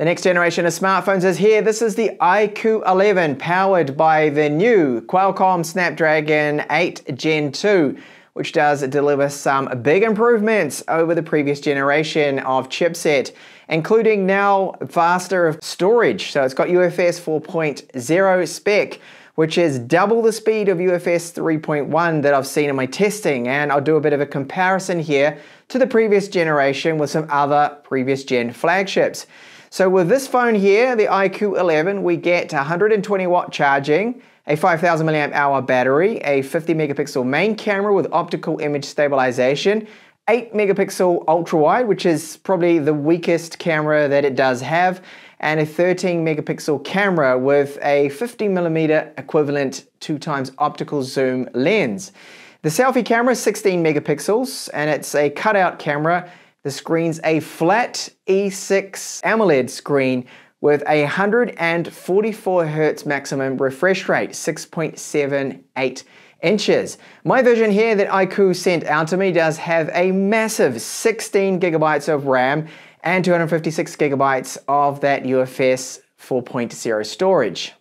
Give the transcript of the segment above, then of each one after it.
The next generation of smartphones is here. This is the iQOO 11 powered by the new Qualcomm Snapdragon 8 Gen 2 which does deliver some big improvements over the previous generation of chipset, including now faster storage. So it's got UFS 4.0 spec, which is double the speed of UFS 3.1 that I've seen in my testing. And I'll do a bit of a comparison here to the previous generation with some other previous gen flagships. So with this phone here, the iQOO 11, we get 120 watt charging, a 5000 milliamp hour battery, a 50 megapixel main camera with optical image stabilization, 8 megapixel ultra wide, which is probably the weakest camera that it does have, and a 13 megapixel camera with a 50 millimeter equivalent two times optical zoom lens. The selfie camera is 16 megapixels and it's a cutout camera the screen's a flat E6 AMOLED screen with a 144 Hz maximum refresh rate, 6.78 inches. My version here that iQOO sent out to me does have a massive 16 gigabytes of RAM and 256 gigabytes of that UFS 4.0 storage.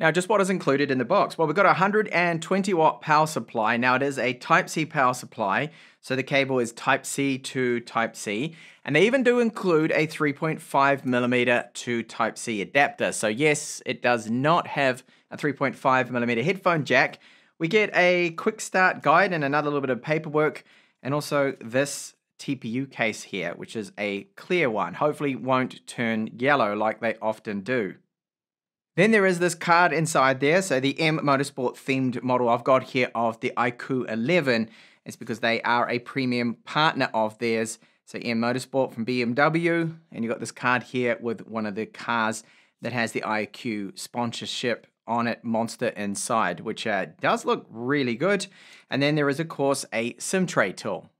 Now, just what is included in the box? Well, we've got a 120 watt power supply. Now, it is a Type-C power supply, so the cable is Type-C to Type-C. And they even do include a 3.5 millimeter to Type-C adapter. So yes, it does not have a 3.5 millimeter headphone jack. We get a quick start guide and another little bit of paperwork, and also this TPU case here, which is a clear one. Hopefully won't turn yellow like they often do. Then there is this card inside there. So the M Motorsport themed model I've got here of the iQOO 11 is because they are a premium partner of theirs. So M Motorsport from BMW, and you've got this card here with one of the cars that has the iQOO sponsorship on it, Monster inside, which uh, does look really good. And then there is, of course, a SIM tray tool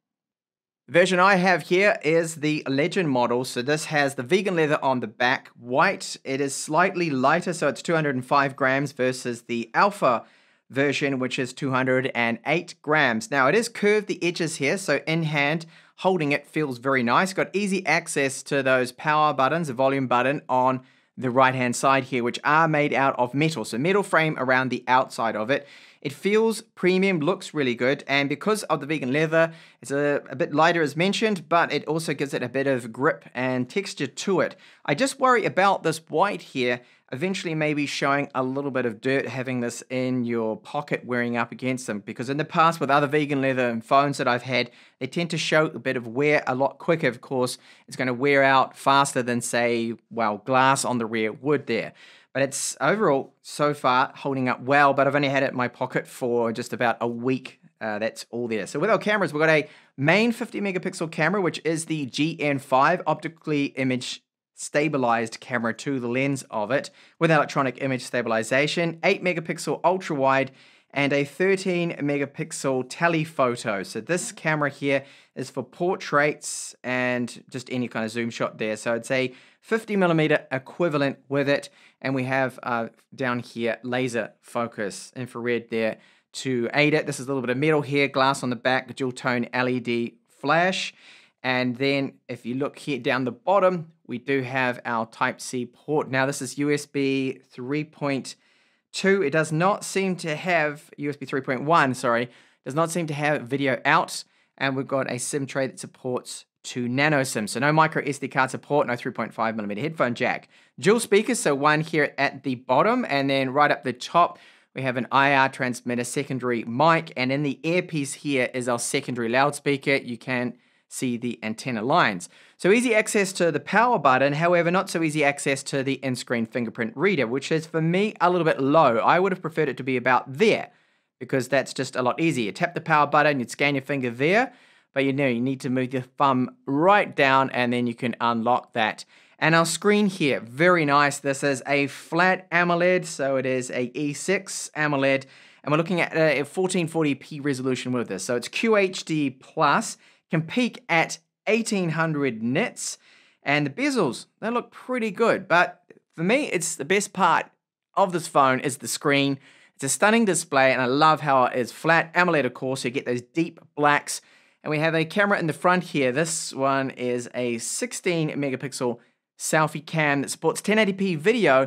version I have here is the Legend model. So this has the vegan leather on the back, white. It is slightly lighter, so it's 205 grams versus the Alpha version, which is 208 grams. Now it is curved the edges here, so in hand, holding it feels very nice. Got easy access to those power buttons, the volume button on the right hand side here, which are made out of metal. So metal frame around the outside of it. It feels premium, looks really good, and because of the vegan leather, it's a, a bit lighter as mentioned, but it also gives it a bit of grip and texture to it. I just worry about this white here eventually maybe showing a little bit of dirt having this in your pocket wearing up against them because in the past with other vegan leather phones that I've had they tend to show a bit of wear a lot quicker of course it's going to wear out faster than say well glass on the rear would there but it's overall so far holding up well. But I've only had it in my pocket for just about a week. Uh, that's all there. So with our cameras, we've got a main 50 megapixel camera, which is the GN5 optically image stabilized camera to the lens of it with electronic image stabilization, 8 megapixel ultra wide, and a 13 megapixel telephoto. So this camera here is for portraits and just any kind of zoom shot there. So it's a 50 millimeter equivalent with it. And we have uh, down here laser focus infrared there to aid it. This is a little bit of metal here, glass on the back, dual tone LED flash. And then if you look here down the bottom, we do have our Type-C port. Now this is USB 3.2. It does not seem to have USB 3.1, sorry, does not seem to have video out. And we've got a SIM tray that supports two nano SIM. So no micro SD card support, no 3.5 millimeter headphone jack. Dual speakers, so one here at the bottom, and then right up the top, we have an IR transmitter secondary mic, and in the earpiece here is our secondary loudspeaker. You can see the antenna lines. So easy access to the power button, however, not so easy access to the in-screen fingerprint reader, which is for me a little bit low. I would have preferred it to be about there because that's just a lot easier. Tap the power button, you'd scan your finger there, but you know you need to move your thumb right down and then you can unlock that. And our screen here, very nice. This is a flat AMOLED, so it is a E6 AMOLED, and we're looking at a 1440p resolution with this. So it's QHD plus can peak at 1800 nits. And the bezels, they look pretty good. But for me, it's the best part of this phone is the screen. It's a stunning display, and I love how it is flat AMOLED, of course. So you get those deep blacks. And we have a camera in the front here. This one is a 16 megapixel selfie cam that supports 1080p video,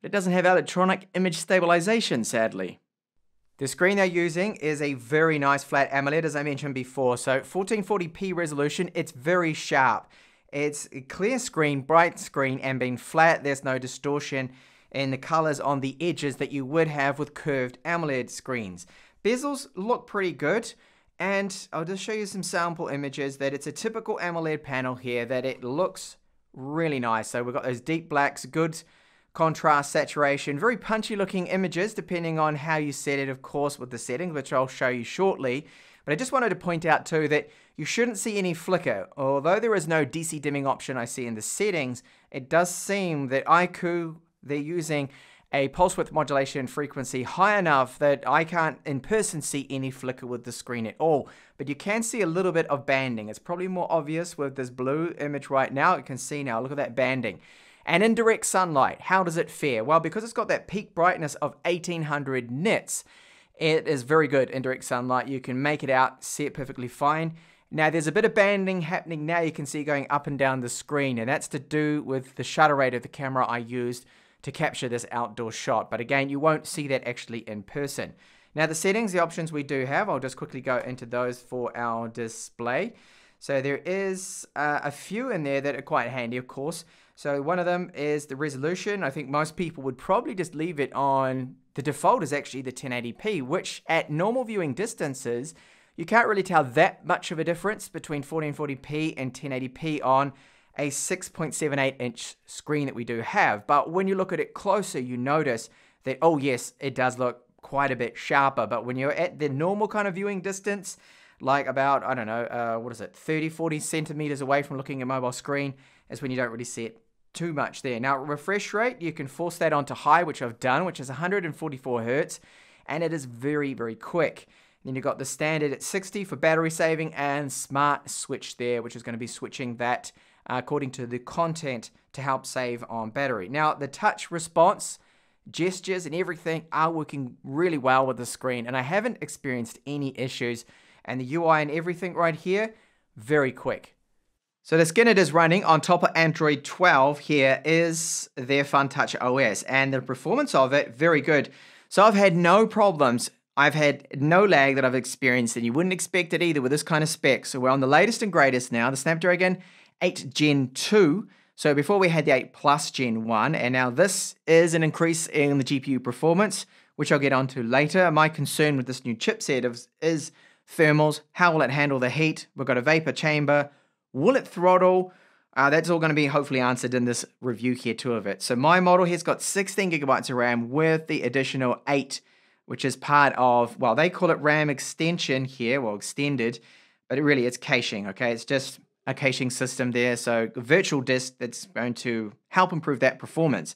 but it doesn't have electronic image stabilization, sadly. The screen they're using is a very nice flat AMOLED, as I mentioned before. So 1440p resolution, it's very sharp. It's a clear screen, bright screen, and being flat, there's no distortion in the colors on the edges that you would have with curved AMOLED screens. Bezels look pretty good. And I'll just show you some sample images that it's a typical AMOLED panel here, that it looks really nice. So we've got those deep blacks, good contrast, saturation, very punchy looking images depending on how you set it, of course, with the settings, which I'll show you shortly. But I just wanted to point out too that you shouldn't see any flicker. Although there is no DC dimming option I see in the settings, it does seem that iQOO, they're using a pulse width modulation frequency high enough that I can't in person see any flicker with the screen at all. But you can see a little bit of banding. It's probably more obvious with this blue image right now. You can see now, look at that banding. And in direct sunlight, how does it fare? Well, because it's got that peak brightness of 1800 nits, it is very good in direct sunlight. You can make it out, see it perfectly fine. Now there's a bit of banding happening now you can see going up and down the screen and that's to do with the shutter rate of the camera I used to capture this outdoor shot. But again, you won't see that actually in person. Now the settings, the options we do have, I'll just quickly go into those for our display. So there is uh, a few in there that are quite handy, of course. So one of them is the resolution. I think most people would probably just leave it on, the default is actually the 1080p, which at normal viewing distances, you can't really tell that much of a difference between 1440p and 1080p on a 6.78 inch screen that we do have. But when you look at it closer, you notice that, oh yes, it does look quite a bit sharper. But when you're at the normal kind of viewing distance, like about, I don't know, uh, what is it, 30, 40 centimeters away from looking at mobile screen, is when you don't really see it too much there. Now, refresh rate, you can force that onto high, which I've done, which is 144 hertz, and it is very, very quick. Then you've got the standard at 60 for battery saving and smart switch there, which is going to be switching that uh, according to the content to help save on battery. Now, the touch response, gestures, and everything are working really well with the screen, and I haven't experienced any issues. And the UI and everything right here, very quick. So the skin it is running on top of Android 12 here is their FunTouch OS and the performance of it, very good. So I've had no problems. I've had no lag that I've experienced and you wouldn't expect it either with this kind of spec. So we're on the latest and greatest now, the Snapdragon 8 Gen 2. So before we had the 8 Plus Gen 1 and now this is an increase in the GPU performance, which I'll get onto later. My concern with this new chipset is, is thermals. How will it handle the heat? We've got a vapor chamber, Will it throttle? Uh, that's all going to be hopefully answered in this review here too of it. So my model here's got 16 gigabytes of RAM with the additional 8, which is part of, well, they call it RAM extension here, well, extended, but it really it's caching, okay? It's just a caching system there. So virtual disk that's going to help improve that performance.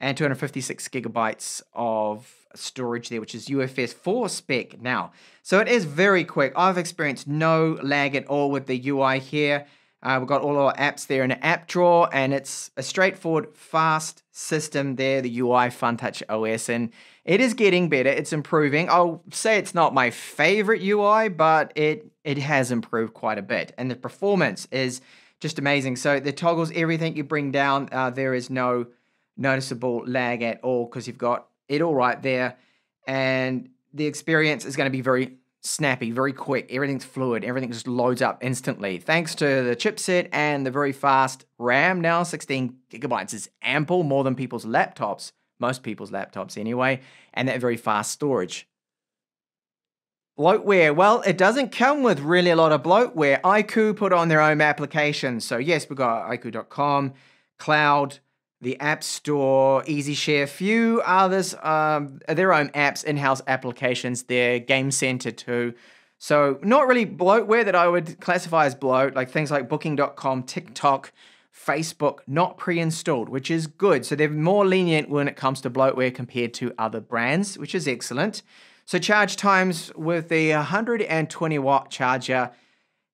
And 256 gigabytes of storage there, which is UFS 4 spec now. So it is very quick. I've experienced no lag at all with the UI here. Uh, we've got all our apps there in an app drawer, and it's a straightforward, fast system there, the UI FunTouch OS, and it is getting better. It's improving. I'll say it's not my favorite UI, but it it has improved quite a bit, and the performance is just amazing. So the toggles, everything you bring down, uh, there is no noticeable lag at all because you've got it all right there. And the experience is going to be very snappy, very quick. Everything's fluid. Everything just loads up instantly. Thanks to the chipset and the very fast RAM. Now, 16 gigabytes is ample, more than people's laptops, most people's laptops anyway, and that very fast storage. Bloatware. Well, it doesn't come with really a lot of bloatware. iQOO put on their own applications. So, yes, we've got iQOO.com, Cloud, the App Store, EasyShare, few others, um, their own apps, in-house applications there, Game Center too. So not really bloatware that I would classify as bloat, like things like Booking.com, TikTok, Facebook, not pre-installed, which is good. So they're more lenient when it comes to bloatware compared to other brands, which is excellent. So charge times with the 120 watt charger,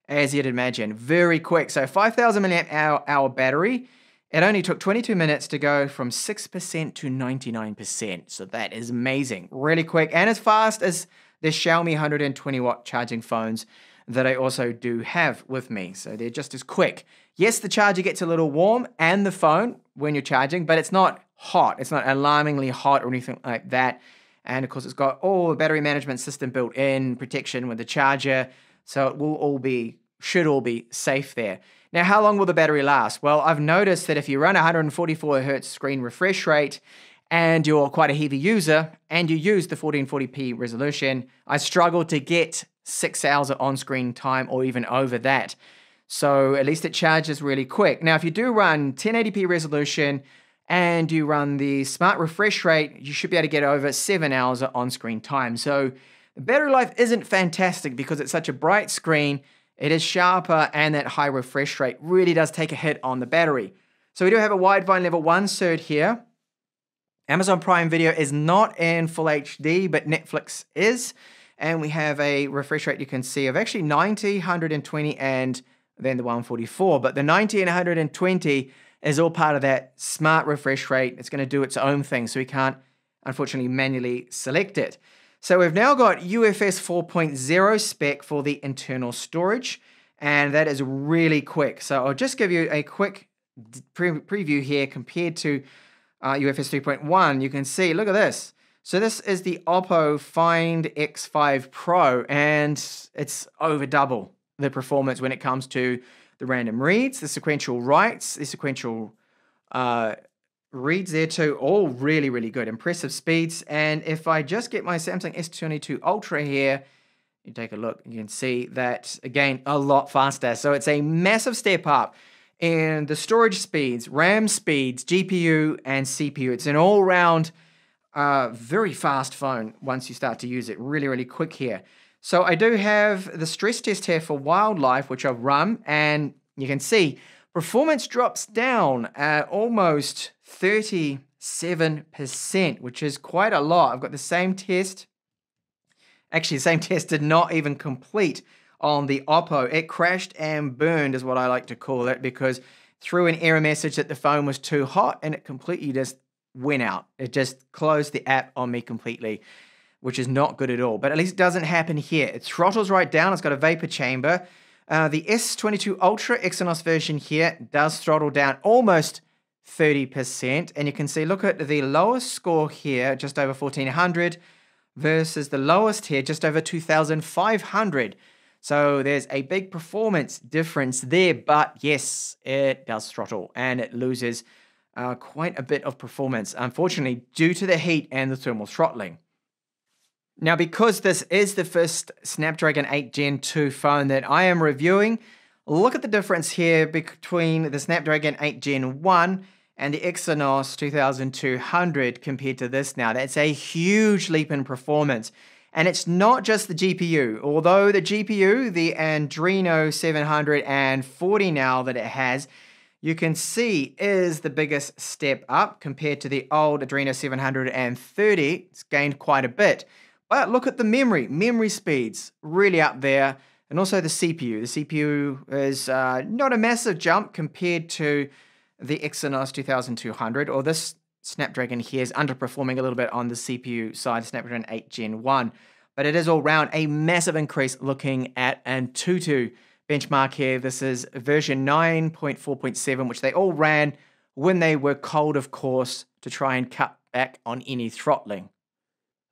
as you'd imagine, very quick. So 5,000 milliamp hour battery. It only took 22 minutes to go from 6% to 99%. So that is amazing. Really quick and as fast as the Xiaomi 120 watt charging phones that I also do have with me. So they're just as quick. Yes, the charger gets a little warm and the phone when you're charging, but it's not hot. It's not alarmingly hot or anything like that. And of course, it's got all the battery management system built in, protection with the charger. So it will all be, should all be safe there. Now, how long will the battery last? Well, I've noticed that if you run 144 hertz screen refresh rate and you're quite a heavy user and you use the 1440p resolution, I struggle to get six hours of on screen time or even over that. So at least it charges really quick. Now, if you do run 1080p resolution and you run the smart refresh rate, you should be able to get over seven hours of on screen time. So the battery life isn't fantastic because it's such a bright screen. It is sharper and that high refresh rate really does take a hit on the battery. So we do have a Widevine level 1 cert here. Amazon Prime Video is not in full HD, but Netflix is. And we have a refresh rate you can see of actually 90, 120, and then the 144. But the 90 and 120 is all part of that smart refresh rate. It's going to do its own thing, so we can't, unfortunately, manually select it. So we've now got UFS 4.0 spec for the internal storage, and that is really quick. So I'll just give you a quick pre preview here compared to uh, UFS 3.1. You can see, look at this. So this is the Oppo Find X5 Pro, and it's over double the performance when it comes to the random reads, the sequential writes, the sequential uh, reads there too, all really, really good. Impressive speeds. And if I just get my Samsung S22 Ultra here, you take a look, you can see that, again, a lot faster. So it's a massive step up in the storage speeds, RAM speeds, GPU, and CPU. It's an all round, uh, very fast phone once you start to use it. Really, really quick here. So I do have the stress test here for wildlife, which I've run, and you can see performance drops down at almost 37%, which is quite a lot. I've got the same test. Actually, the same test did not even complete on the Oppo. It crashed and burned, is what I like to call it, because through an error message that the phone was too hot and it completely just went out. It just closed the app on me completely which is not good at all. But at least it doesn't happen here. It throttles right down. It's got a vapor chamber. Uh, the S22 Ultra Exynos version here does throttle down almost 30%. And you can see, look at the lowest score here, just over 1400, versus the lowest here, just over 2500. So there's a big performance difference there. But yes, it does throttle and it loses uh, quite a bit of performance, unfortunately, due to the heat and the thermal throttling. Now, because this is the first Snapdragon 8 Gen 2 phone that I am reviewing, look at the difference here between the Snapdragon 8 Gen 1 and the Exynos 2200 compared to this now. That's a huge leap in performance. And it's not just the GPU, although the GPU, the Adreno 740 now that it has, you can see is the biggest step up compared to the old Adreno 730. It's gained quite a bit. But look at the memory. Memory speeds really up there. And also the CPU. The CPU is uh, not a massive jump compared to the Exynos 2200, or this Snapdragon here is underperforming a little bit on the CPU side, Snapdragon 8 Gen 1. But it is all round a massive increase looking at Antutu benchmark here. This is version 9.4.7, which they all ran when they were cold, of course, to try and cut back on any throttling.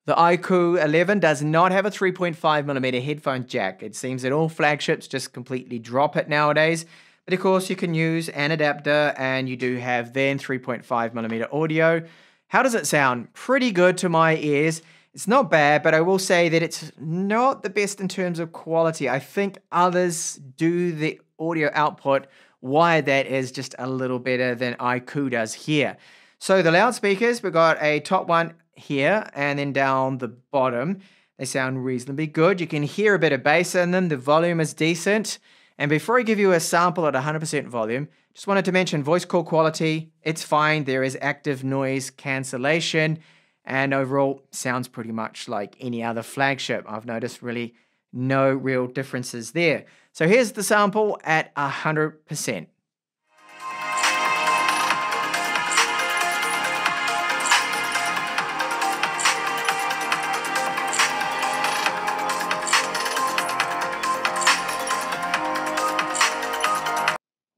The iQOO 11 does not have a 3.5mm headphone jack. It seems that all flagships just completely drop it nowadays. But of course, you can use an adapter and you do have then 3.5mm audio. How does it sound? Pretty good to my ears. It's not bad, but I will say that it's not the best in terms of quality. I think others do the audio output wired that is just a little better than iQOO does here. So the loudspeakers, we've got a top one here and then down the bottom. They sound reasonably good. You can hear a bit of bass in them. The volume is decent. And before I give you a sample at 100% volume, just wanted to mention voice call quality. It's fine. There is active noise cancellation. And overall, sounds pretty much like any other flagship. I've noticed really no real differences there. So here's the sample at 100%.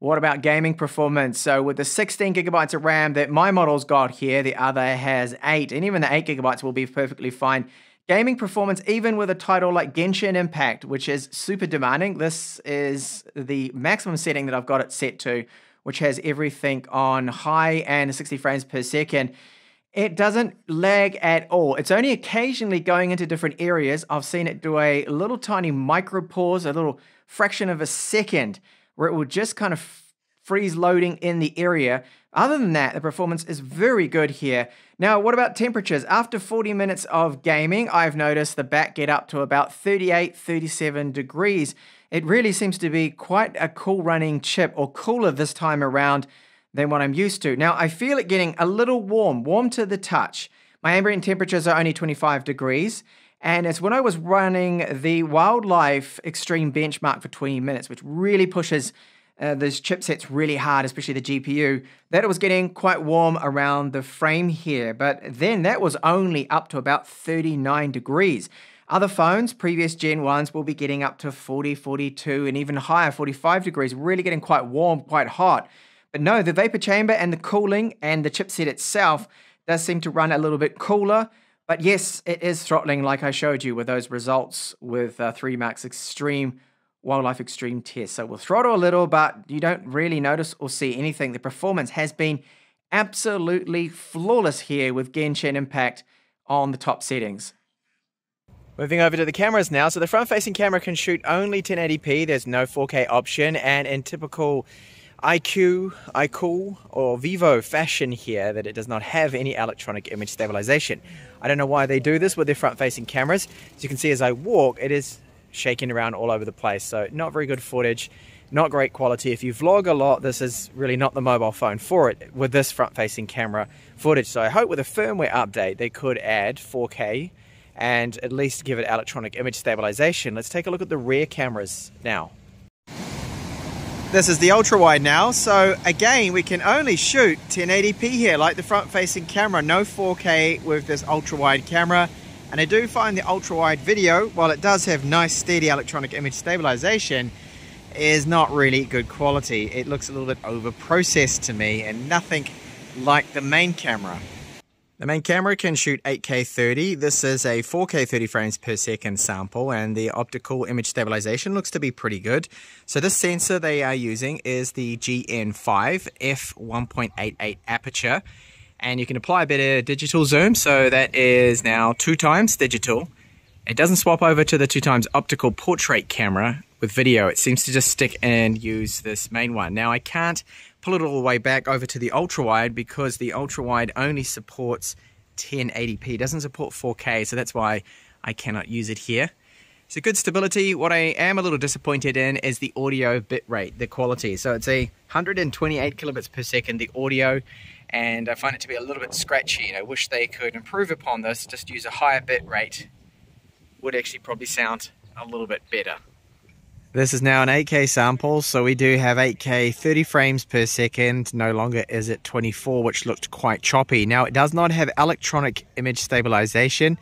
What about gaming performance? So with the 16 gigabytes of RAM that my model's got here, the other has 8, and even the 8 gigabytes will be perfectly fine. Gaming performance, even with a title like Genshin Impact, which is super demanding, this is the maximum setting that I've got it set to, which has everything on high and 60 frames per second. It doesn't lag at all. It's only occasionally going into different areas. I've seen it do a little tiny micro pause, a little fraction of a second, where it will just kind of freeze loading in the area. Other than that, the performance is very good here. Now, what about temperatures? After 40 minutes of gaming, I've noticed the back get up to about 38, 37 degrees. It really seems to be quite a cool running chip, or cooler this time around than what I'm used to. Now, I feel it getting a little warm, warm to the touch. My ambient temperatures are only 25 degrees, and it's when I was running the Wildlife Extreme benchmark for 20 minutes, which really pushes uh, those chipsets really hard, especially the GPU, that it was getting quite warm around the frame here. But then that was only up to about 39 degrees. Other phones, previous gen ones, will be getting up to 40, 42, and even higher, 45 degrees, really getting quite warm, quite hot. But no, the vapor chamber and the cooling and the chipset itself does seem to run a little bit cooler. But yes, it is throttling like I showed you with those results with uh, 3 Max Extreme Wildlife Extreme test. So we'll throttle a little, but you don't really notice or see anything. The performance has been absolutely flawless here with Genshin Impact on the top settings. Moving over to the cameras now. So the front facing camera can shoot only 1080p. There's no 4K option. And in typical iQOO, iCool, or Vivo fashion here that it does not have any electronic image stabilization. I don't know why they do this with their front-facing cameras. As you can see as I walk, it is shaking around all over the place. So not very good footage, not great quality. If you vlog a lot, this is really not the mobile phone for it with this front-facing camera footage. So I hope with a firmware update, they could add 4K and at least give it electronic image stabilization. Let's take a look at the rear cameras now. This is the ultra wide now, so again, we can only shoot 1080p here, like the front facing camera, no 4K with this ultra wide camera. And I do find the ultra wide video, while it does have nice steady electronic image stabilization, is not really good quality. It looks a little bit over processed to me and nothing like the main camera. The main camera can shoot 8K 30. This is a 4K 30 frames per second sample, and the optical image stabilization looks to be pretty good. So, this sensor they are using is the GN5 f1.88 aperture, and you can apply a bit of digital zoom, so that is now two times digital. It doesn't swap over to the two times optical portrait camera with video. It seems to just stick and use this main one. Now, I can't pull it all the way back over to the ultra wide because the ultra wide only supports 1080p, it doesn't support 4K, so that's why I cannot use it here. So good stability. What I am a little disappointed in is the audio bitrate, the quality. So it's a 128 kilobits per second, the audio, and I find it to be a little bit scratchy. And I wish they could improve upon this, just use a higher bitrate. Would actually probably sound a little bit better. This is now an 8K sample, so we do have 8K 30 frames per second. No longer is it 24, which looked quite choppy. Now, it does not have electronic image stabilization,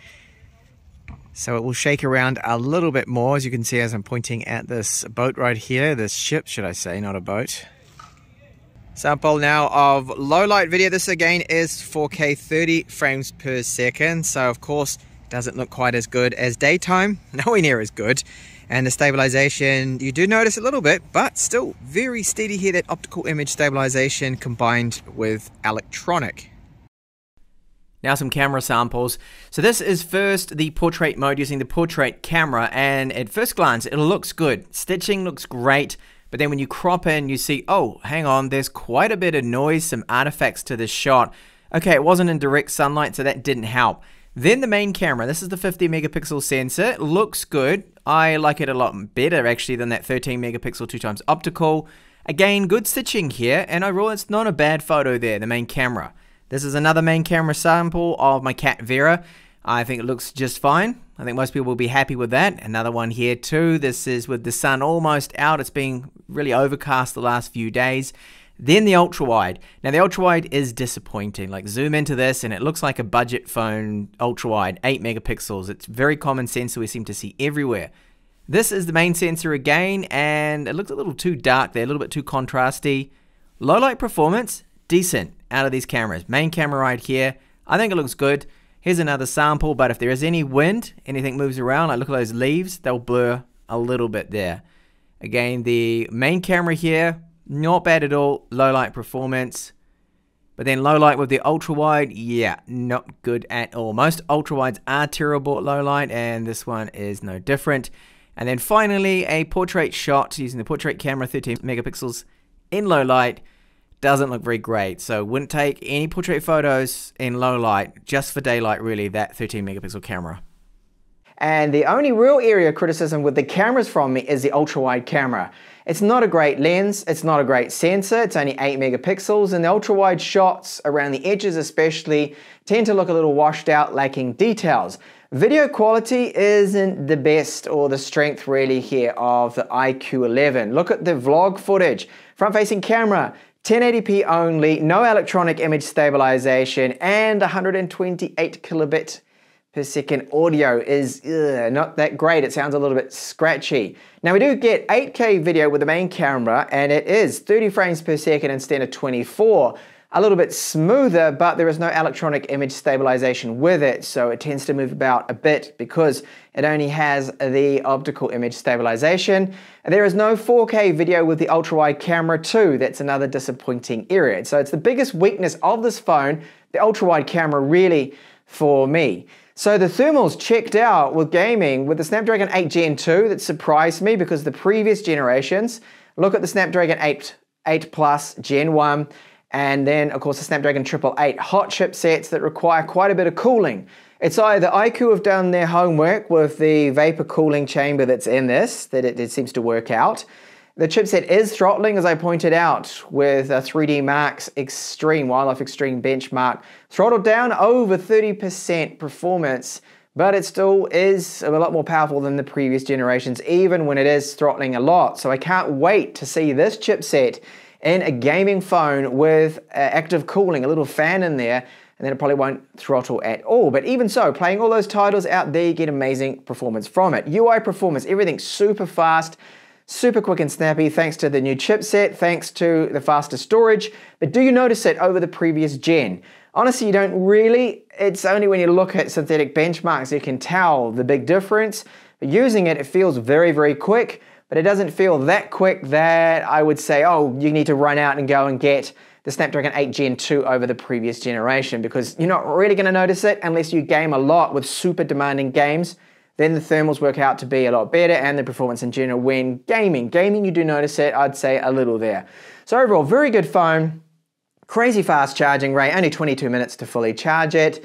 so it will shake around a little bit more, as you can see as I'm pointing at this boat right here, this ship, should I say, not a boat. Sample now of low light video. This again is 4K 30 frames per second, so of course, doesn't look quite as good as daytime, nowhere near as good and the stabilization you do notice a little bit but still very steady here that optical image stabilization combined with electronic now some camera samples. So this is first the portrait mode using the portrait camera and at first glance it looks good. Stitching looks great, but then when you crop in you see, oh, hang on, there's quite a bit of noise, some artifacts to this shot. Okay, it wasn't in direct sunlight, so that didn't help. Then the main camera, this is the 50 megapixel sensor, looks good. I like it a lot better actually than that 13 megapixel 2 times optical. Again, good stitching here, and overall it's not a bad photo there, the main camera. This is another main camera sample of my cat Vera. I think it looks just fine. I think most people will be happy with that. Another one here too. This is with the sun almost out. It's been really overcast the last few days. Then the ultra wide. Now the ultra wide is disappointing. Like zoom into this and it looks like a budget phone ultra wide, 8 megapixels. It's very common sensor we seem to see everywhere. This is the main sensor again, and it looks a little too dark there, a little bit too contrasty. Low light performance, decent out of these cameras. Main camera right here, I think it looks good. Here's another sample, but if there is any wind, anything moves around, like look at those leaves, they'll blur a little bit there. Again, the main camera here, not bad at all. Low light performance. But then low light with the ultra wide, yeah, not good at all. Most ultra wides are terrible at low light, and this one is no different. And then finally, a portrait shot using the portrait camera, 13 megapixels in low light. Doesn't look very great, so wouldn't take any portrait photos in low light, just for daylight, really, that 13 megapixel camera. And the only real area of criticism with the cameras from me is the ultra wide camera. It's not a great lens, it's not a great sensor, it's only 8 megapixels, and the ultra wide shots around the edges especially tend to look a little washed out, lacking details. Video quality isn't the best or the strength really here of the iQOO 11. Look at the vlog footage, front facing camera, 1080p only, no electronic image stabilization, and 128 kilobit per second audio is ugh, not that great. It sounds a little bit scratchy. Now we do get 8K video with the main camera and it is 30 frames per second instead of 24. A little bit smoother, but there is no electronic image stabilization with it, so it tends to move about a bit because it only has the optical image stabilization. And there is no 4K video with the ultra-wide camera too. That's another disappointing area. So it's the biggest weakness of this phone, the ultra-wide camera really for me. So the thermals checked out with gaming with the Snapdragon 8 Gen 2 that surprised me because the previous generations, look at the Snapdragon 8, 8 Plus Gen 1, and then of course the Snapdragon 888 hot chipsets that require quite a bit of cooling. It's either iQOO have done their homework with the vapor cooling chamber that's in this, that it, it seems to work out, the chipset is throttling, as I pointed out, with a 3D Mark's Extreme, Wildlife Extreme benchmark, throttled down over 30% performance, but it still is a lot more powerful than the previous generations, even when it is throttling a lot. So I can't wait to see this chipset in a gaming phone with uh, active cooling, a little fan in there, and then it probably won't throttle at all. But even so, playing all those titles out there, you get amazing performance from it. UI performance, everything's super fast, Super quick and snappy thanks to the new chipset, thanks to the faster storage. But do you notice it over the previous gen? Honestly, you don't really. It's only when you look at synthetic benchmarks you can tell the big difference. But using it, it feels very, very quick, but it doesn't feel that quick that I would say, oh, you need to run out and go and get the Snapdragon 8 Gen 2 over the previous generation because you're not really going to notice it unless you game a lot with super demanding games then the thermals work out to be a lot better and the performance in general when gaming. Gaming, you do notice it, I'd say a little there. So overall, very good phone, crazy fast charging rate, only 22 minutes to fully charge it.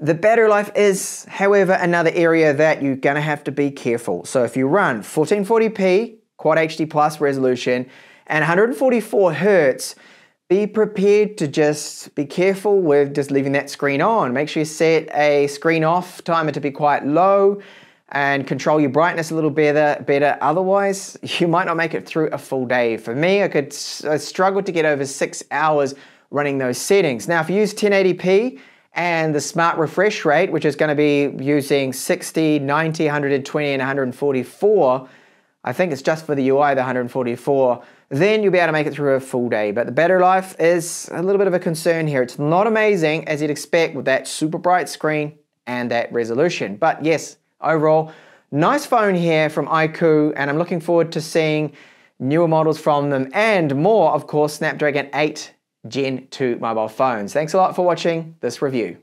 The battery life is, however, another area that you're gonna have to be careful. So if you run 1440p, Quad HD Plus resolution, and 144 Hertz, be prepared to just be careful with just leaving that screen on. Make sure you set a screen off timer to be quite low and control your brightness a little better. better. Otherwise, you might not make it through a full day. For me, I could I struggle to get over six hours running those settings. Now, if you use 1080p and the smart refresh rate, which is going to be using 60, 90, 120, and 144, I think it's just for the UI, the 144, then you'll be able to make it through a full day. But the battery life is a little bit of a concern here. It's not amazing as you'd expect with that super bright screen and that resolution. But yes, overall, nice phone here from iQOO, and I'm looking forward to seeing newer models from them and more, of course, Snapdragon 8 Gen 2 mobile phones. Thanks a lot for watching this review.